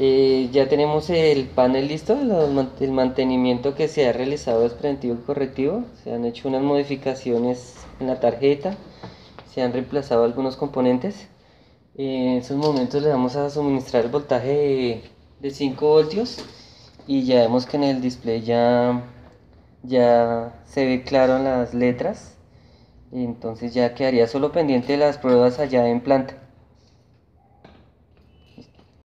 Eh, ya tenemos el panel listo, el mantenimiento que se ha realizado es preventivo y correctivo. Se han hecho unas modificaciones en la tarjeta, se han reemplazado algunos componentes. Eh, en esos momentos le vamos a suministrar el voltaje de, 5 voltios y ya vemos que en el display ya, ya se ve claro las letras. Entonces ya quedaría solo pendiente de las pruebas allá en planta.